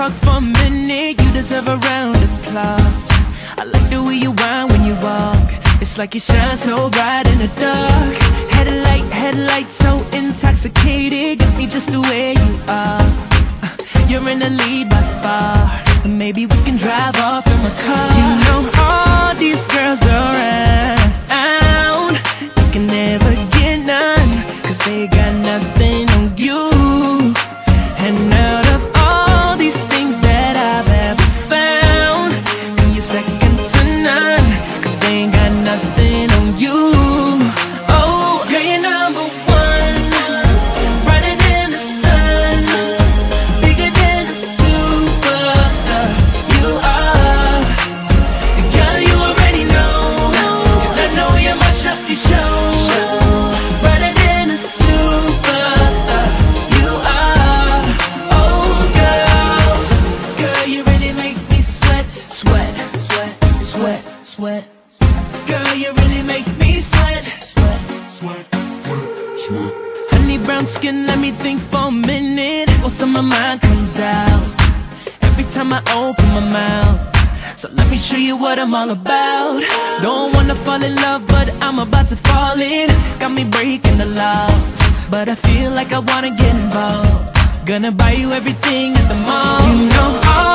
talk for a minute, you deserve a round of applause. I like the way you whine when you walk. It's like you shine so bright in the dark. Headlight, headlight, so intoxicated. Get me just the way you are. You're in the lead by far. Maybe we can drive off in my car. You know sweat, sweat. Girl, you really make me sweat. Sweat, sweat, sweat. Honey brown skin, let me think for a minute. What's on my mind comes out every time I open my mouth. So let me show you what I'm all about. Don't wanna fall in love, but I'm about to fall in. Got me breaking the laws, but I feel like I wanna get involved. Gonna buy you everything at the mall. You know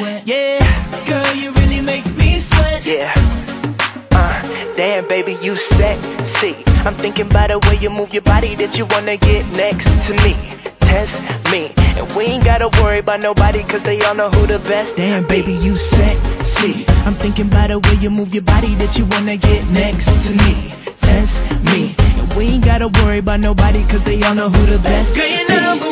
sweat. Yeah, girl, you really make me sweat. Yeah. Uh, damn, baby, you sexy. I'm thinking by the way you move your body that you wanna get next to me. Test me. And we ain't gotta worry about nobody, cause they all know who the best. Damn, baby, you sexy. I'm thinking by the way you move your body that you wanna get next to me. Test me. And we ain't gotta worry about nobody, cause they all know who the best. Girl, you're number one. Girl, you're